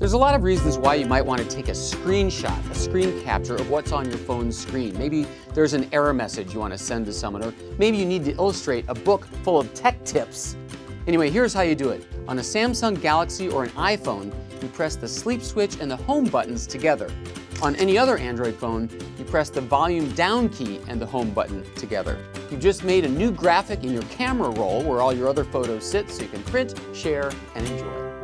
There's a lot of reasons why you might want to take a screenshot, a screen capture of what's on your phone's screen. Maybe there's an error message you want to send to someone, or maybe you need to illustrate a book full of tech tips. Anyway, here's how you do it. On a Samsung Galaxy or an iPhone, you press the sleep switch and the home buttons together. On any other Android phone, you press the volume down key and the home button together. You've just made a new graphic in your camera roll where all your other photos sit so you can print, share, and enjoy.